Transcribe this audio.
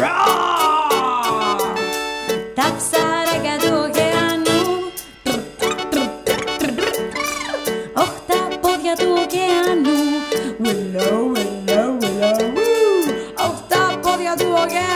ωκεανού Ρα! Τα ψάρια του ωκεανού Όχ τα πόδια του ωκεανού Willow. Όχ τα πόδια του ωκεανού